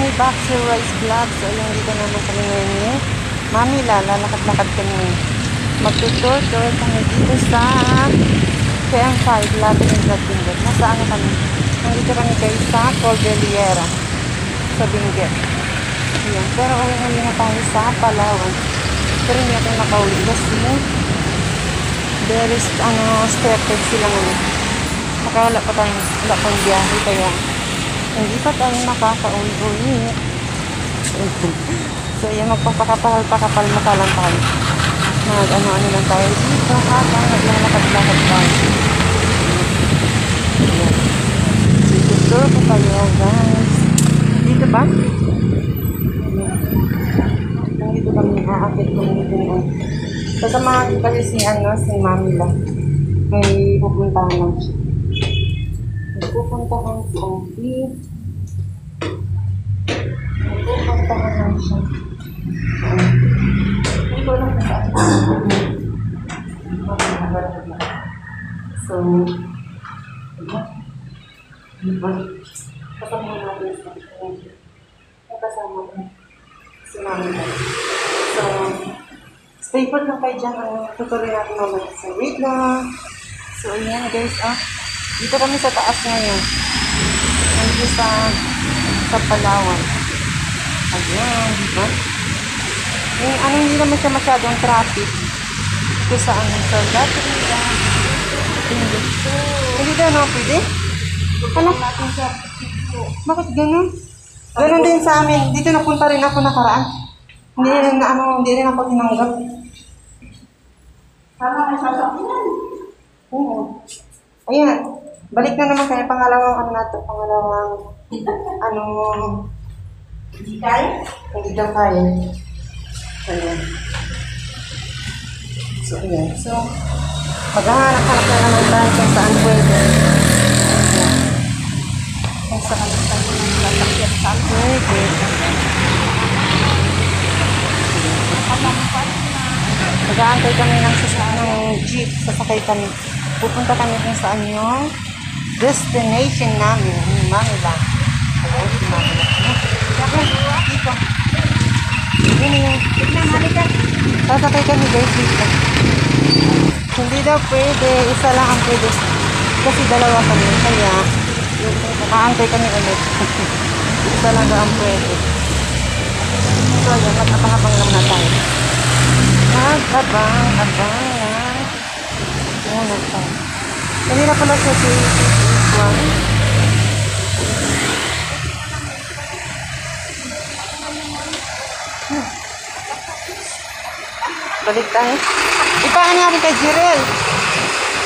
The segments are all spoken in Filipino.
me back to Rice Vlog. So ayun, dito naman kami ngayon ni Mami La, lalakad-lakad kami. Magtutur-tour kami dito sa KM5, Latin and Latingot. Nasa ano kami? Nandito kami guys sa Cordillera, sa Benguet. Ayan, pero uwi na tayo sa Palawan. Pero hindi ako nakauwi kasi there is, ano, stricted sila ngayon. Saka wala pa tayong, wala pang biyahe, kaya hindi pa tayo makakauwi-uwi. so, yan, magpapakapal-pakapal mata lang tayo. Mag-ano-ano lang tayo dito habang naglalakad-lakad tayo. Ayan. Tour ko kayo, guys. Dito ba? Ayan. Dito kami aakit kami dito ngayon. Kasama ko kasi si, ano, si Mami lang. May pupuntahan lang siya. Pupuntahan si Obi. Pupuntahan lang siya. Hindi ko alam kung saan. So, diba? Kasama natin sa kasama ko si Mami. So, stay put lang kayo dyan. Ang tutuloy natin mamaya. So, wait lang. So, ayan guys, ah. Dito kami sa taas ngayon. Nandito sa sa Palawan. Ayan, di ba? Yung ano, hindi naman siya masyadong traffic. Ito sa ano, sa Latrina. Hindi. Hindi daw na pwede? Ano? Bakit ganun? Ganun din sa amin. Dito napunta rin ako nakaraan. Hindi rin na ano, hindi rin ako tinanggap. Tama na sasakyan. Oo. Ayan. Balik na naman kaya pangalawang ano na to, pangalawang ano, Hindi kaya? hindi daw kaya. Ayan. So, ayan. So, maghahanap-hanap na naman tayo kung saan pwede. Ayan. Kung saan tayo ng sasakyan saan pwede. Mag-aantay kami ng sasakyan ng jeep. Sasakay kami. Pupunta kami kung saan yung destination namin. Yung Manila. Ayan, si Manila. Dito. Yun yung Tignan, halika. Sasakay kami guys dito. Hindi daw pwede. Isa lang ang pwede. Kasi dalawa kami. Kaya, maantay kami ulit. Isa lang daw ang pwede. So, yun. Mag-abang-abang lang na tayo. Mag-abang-abang lang. Muna tayo. Kanina pala siya si Juan. Balik tayo. Ipaan natin kay Jirel.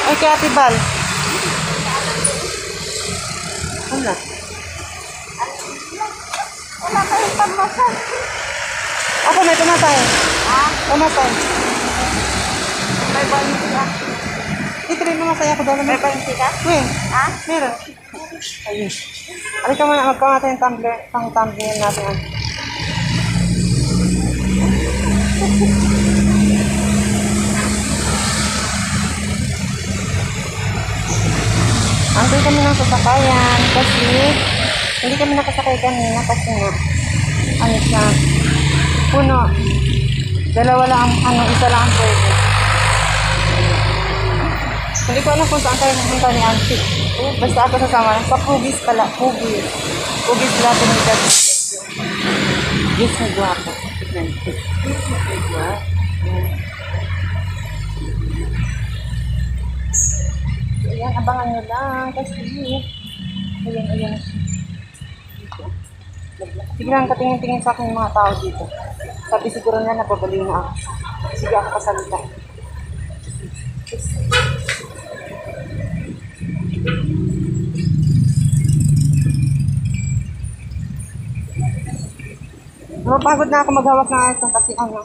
Ay, kay Ate Bal. Wala. Wala kayong pamasan. Ako may tumatay. Ha? Tumatay. May bansi ka? Dito rin masaya ko dala May mo. bansi ka? Uy, Ha? meron. Ayun. Alika mo na, magkawa tayo ng tumbler, pang tumbler natin. Antay kami ng sasakayan kasi hindi kami nakasakay kanina kasi nga ano siya puno dalawa lang ang ano isa lang ang pwede hindi ko alam kung saan tayo pupunta ni Auntie basta ako sasama lang sa Pugis pala Pugis Pugis Yes na guwapo Tignan. Yes na guwapo So, ayan, abangan nyo lang kasi ayan, ayan. Tignan, katingin-tingin sa akin mga tao dito. Sabi siguro na nababaliw na ako. Sige ako kasalita. Napagod na ako maghawak ng ito kasi ano,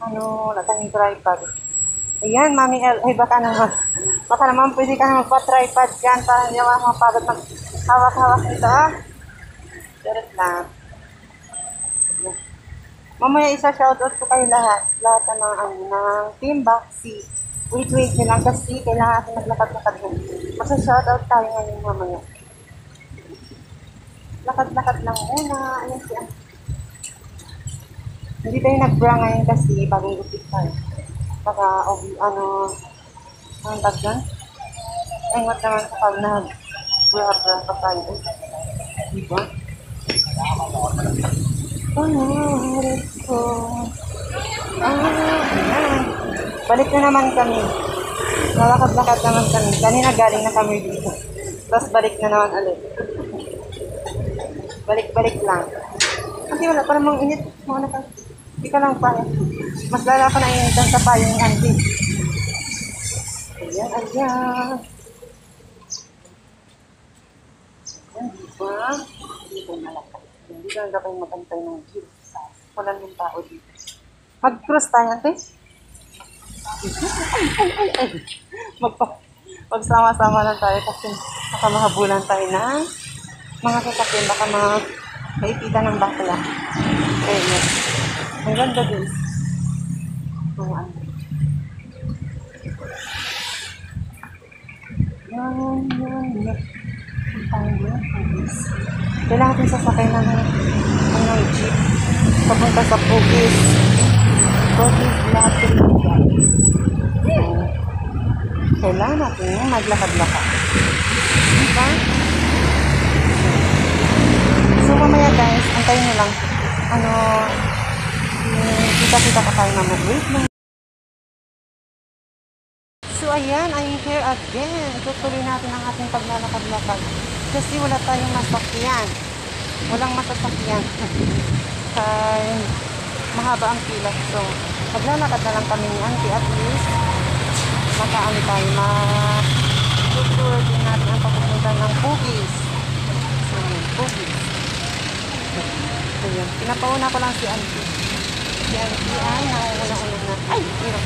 ano, tayong tripod. Ayan, Mami L. Ay, baka naman. Baka naman pwede ka na magpa-tripod dyan para hindi ako mapagod mag hawak-hawak nito ah. Charot lang. Mamaya isa shoutout ko kayo lahat. Lahat ng mga ano, ng Team Baxi. Wait, wait nyo lang kasi kailangan natin maglakad-lakad din. Magsa-shoutout tayo ngayon mamaya. Lakad-lakad lang muna. Ayan si ano. Hindi tayo nag-bra ngayon kasi bagong gupit tayo. Baka, o, ano, ang tag dyan? Engot naman kapag nag-bra-bra pa tayo. Diba? Pangarap ko. Ah. Balik na naman kami. Lalakad-lakad naman kami. Kanina galing na kami dito. Tapos balik na naman ulit. Balik-balik lang. Hindi wala pa namang init. Mga anak ka. Hindi ka lang pa. Mas lala pa na initan sa payo ni Auntie. Ayan, ayan. Ayan, di ba? Hindi ko malakad. Hindi ka lang dapat magantay ng jeep. Wala ng tao dito. Mag-cross tayo, ate. Ay, ay, ay, ay. Magpa magsama-sama lang tayo kasi baka mahabulan tayo ng mga sasakyan. Baka mga maipitan ng bakla. Ayan. Ang ganda guys. Mga ano. Yan, yan, yan. Ang yan, guys. Kailangan natin sasakay ng ano, jeep. Papunta sa Bugis. Bugis Lottery. So, kailangan natin maglakad-lakad. Diba? So, mamaya guys, antayin nyo lang. Ano, kita-kita pa tayo na mag-wait lang. So, ayan, I'm here again. Tutuloy natin ang ating paglalakad-lakad. Kasi wala tayong masakyan. Walang masasakyan. Kaya mahaba ang pila. So, maglalakad na lang kami ni Auntie at least makaano tayo, ma tutur din natin ang papupunta ng Bugis. So, Bugis. Ayan, pinapauna ko lang si Auntie. Si Auntie ay nauuna-una na. Ay, hirap.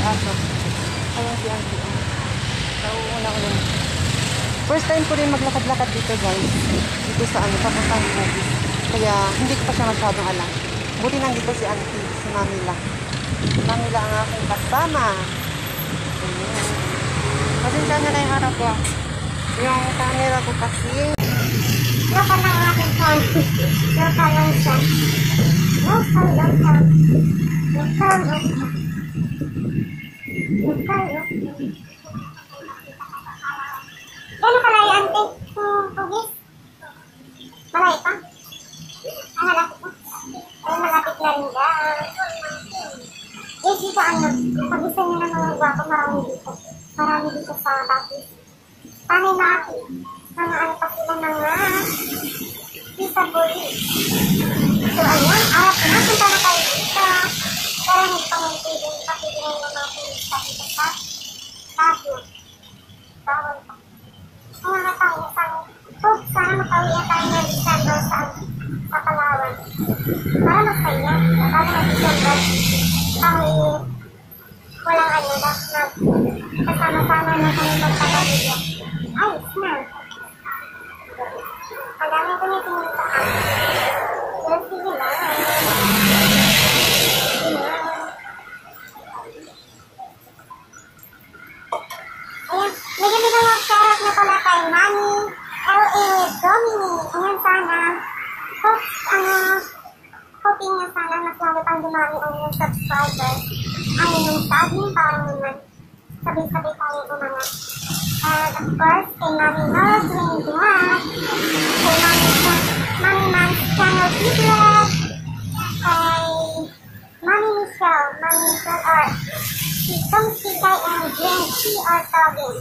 Aso. Ayan si Auntie. ay. Nauuna-una na. First time ko rin maglakad-lakad dito guys. Dito sa ano, papuntang Bugis. Kaya hindi ko pa siya masyadong alam. Buti nandito si Auntie, si Mamila. Si Mamila ang aking kasama. Ayan. Pasensya na na yung harap ko. Yung camera ko kasi. Local lang ang aking phone. Local lang siya. Ini kalau yang Para masaya, para mag-December. Kahit walang ano na, na kasama-sama na kami magpapamilya. Ayos na. Ang dami ko nito ng taas. Pero sige na. Sige na. Ayan, may ganito mga carrot na pala kay Manny L.A. Dominic. Ayan sana. Hope, ano, hoping na sana mas lalo pang dumami ang yung subscribers. Ano yung sabi, parang naman sabay-sabay tayo umangat. And of course, kay Mami Nora Twin Vlog, kay Mami, Mami Man's Channel Vlog, kay Mami Michelle, Mami Michelle Art, si Tom Sikay and Jen C.R. Tobin.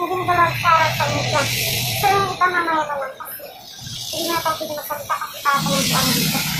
Hindi ko lang para sa inyo. So, yung iba mamaya na lang kasi. Hindi na tayo magsalita kasi para sa yung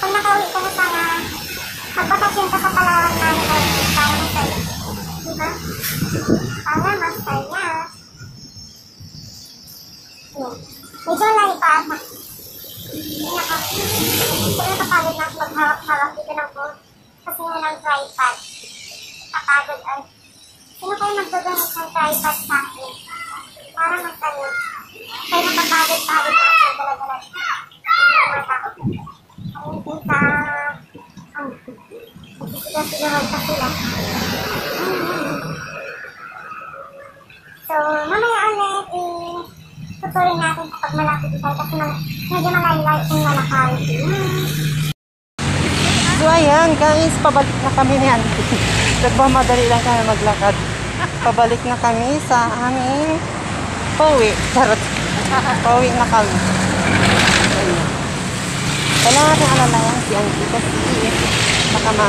pag nakauwi ka na sana, magpapasyon ka sa Palawan namin or para masaya. Diba? Para masaya. Ayan. Medyo layo pa ata. Naka, ito yung kapagod na maghawak-hawak dito ng phone. Kasi nga ng tripod. Kapagod ay. Sino kayo magdodonate ng tripod sa akin? Para magtayo. Kaya napapagod-pagod na ako dala-dala. Mga tao. Ayun kita. Ang sigasigawan pa sila. So, mamaya ulit, eh, tutuloy natin kapag malapit tayo kasi mal- medyo malayo-layo yung lalakari. Hmm. So ayan guys, pabalik na kami ni. Nagmamadali lang kami maglakad. Pabalik na kami sa aming pauwi. Charot. Pauwi na kami. Ayun. Kailangan natin alalayan si Auntie kasi baka ma...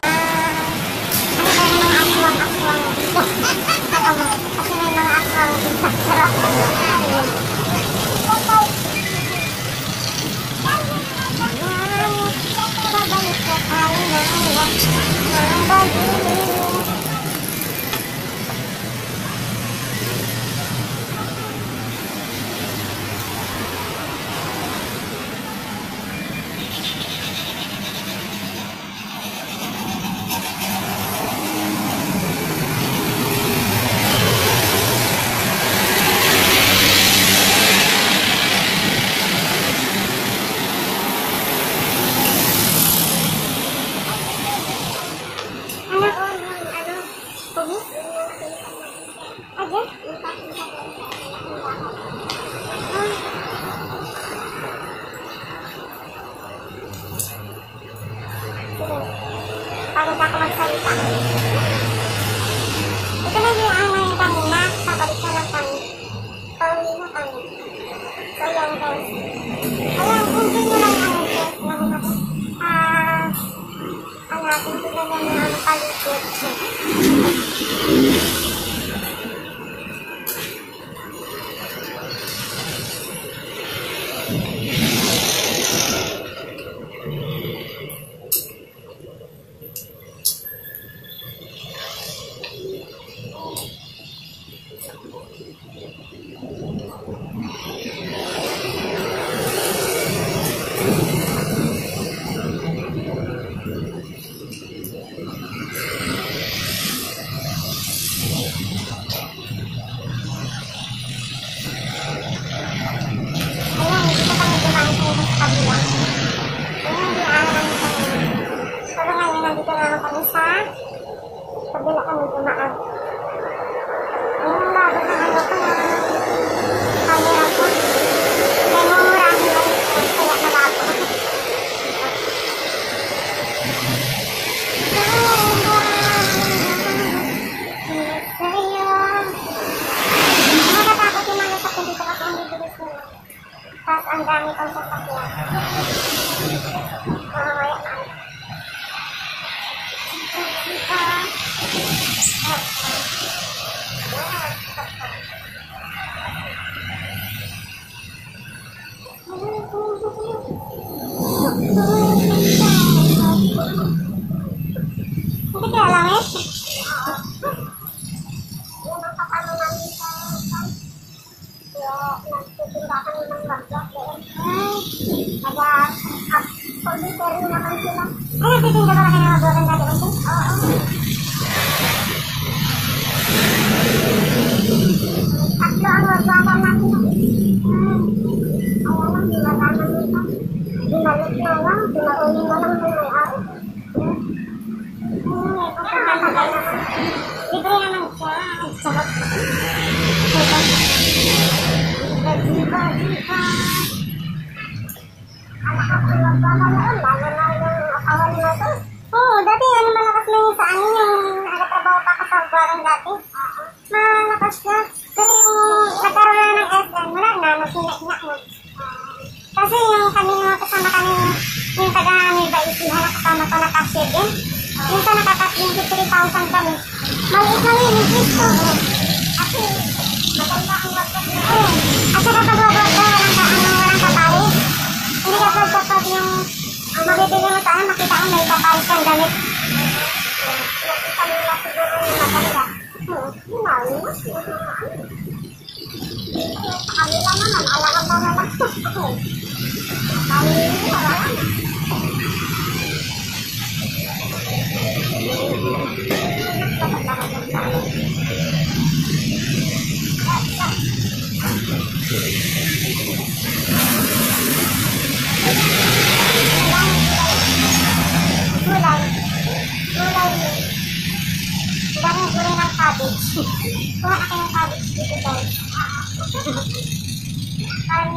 ang ating tignan na ang paligid. Ayan, dito kami dumaan sa ibang kabila. Ayan, di alam kami. Pero ngayon, nandito naman kami sa kabila kami dumaan. Ayan, bago na ano ko na camera ko. May mumurahin na rin ko, kaya malabo. Nakakatakot yung mga sakit dito kasi ang bibilis nila. Tapos ang dami kong sasakyan. Mamamaya na. Hindi kaya langit? Yan ang kapano namin sa kaya nagtitinda kami ng bagyak doon. Ay, nag-computer naman sila. Ay, nagtitinda ba kayo ng bagyak dati kasi? Oo. Tatlo ang wagwakan natin. Hmm. Ayaw lang, dinalaman nito. Binalik na lang, pinauli na cashier din, yung sa nakaka-23,000 kami. Maliit lang yun, yung Cristo. Kasi, maganda ang laptop na yun. At saka pag wag ka, walang ka, ano, walang kapali. Hindi ka pag kapag yung ang mabibili mo saan, makita mo may kapali kang damit. Nakita lang siguro yung maganda. Hmm, yun na, yun na. Naman, alam mo naman. Kami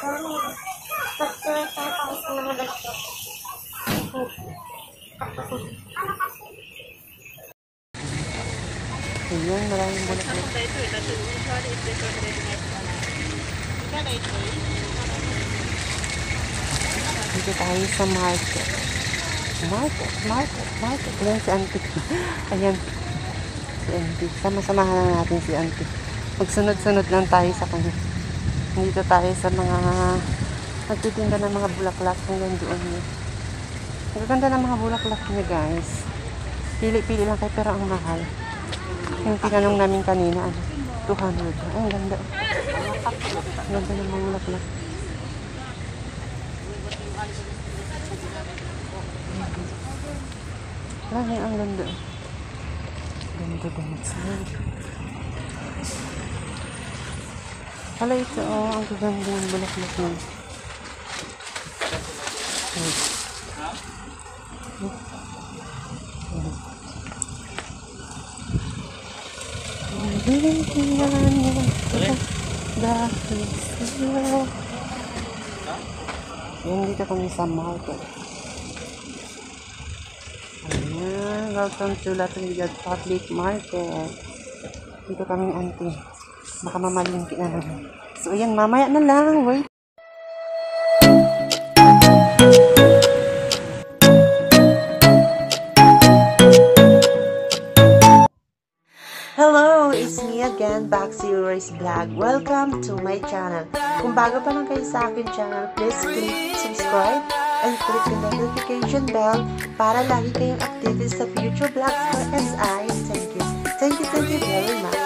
Ayan, maraming bulaklak. Dito tayo sa market. Market, market, market. Ayan si Auntie. Ayan. Si Auntie. Sama-samahan lang natin si Auntie. Magsunod-sunod lang tayo sa kanya. Dito tayo sa mga nagtitinda ng mga bulaklak hanggang doon niya. Ang ng mga bulaklak niya guys. Pili-pili lang kayo pero ang mahal. Yung tinanong namin kanina, ano, 200. Ay, ang ganda. Ang ganda ng mga bulaklak. Ay, ang ganda. Ganda guys. Hala ito, oh, ang gaganda ng bulaklak niya. Ay. Yan dito kami sa market. Ayan, welcome to Latinidad Public Market. Dito kami auntie. Baka mamalingki na naman. So, ayan, mamaya na lang. Wait. Hello, it's me again, Baxi Race Vlog. Welcome to my channel. Kung bago pa lang kayo sa akin channel, please click subscribe and click the notification bell para lagi kayong updated sa future vlogs for SI. Thank you. Thank you, thank you very much.